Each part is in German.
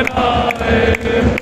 Amen, Amen.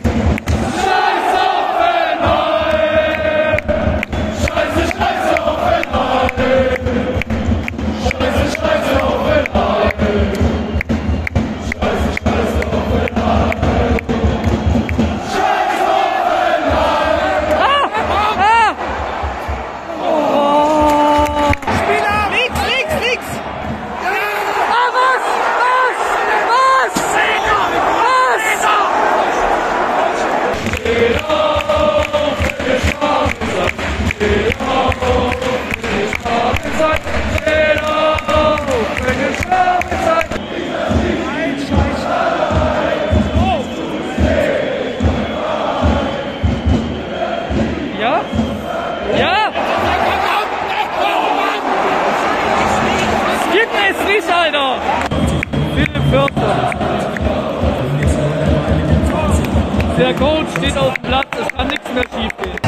Der Coach steht auf dem Platz, es kann nichts mehr schief gehen.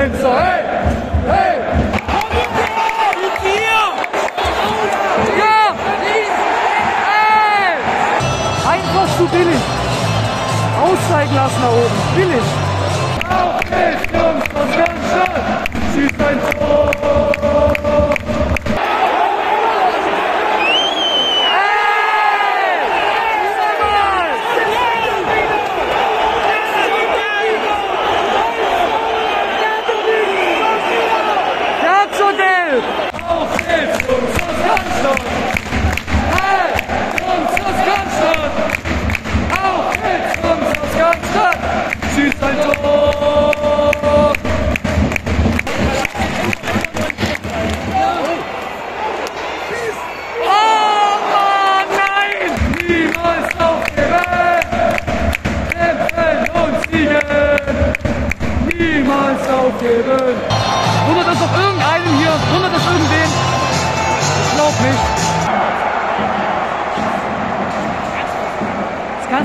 Linzer, hey! Hey! zu billig. Aussteigen lassen nach oben. Billig. Auf dich, Jungs, was Schießt ein Tor.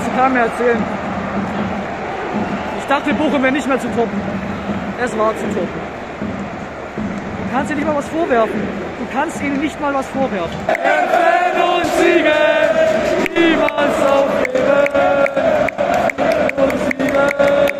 kannst du gar mehr erzählen. Ich dachte, Bochum wäre nicht mehr zu toppen. Es war zu toppen. Du kannst dir nicht mal was vorwerfen. Du kannst ihnen nicht mal was vorwerfen. Erkennen und siegen, niemals aufgeben. Erkennen und siegen.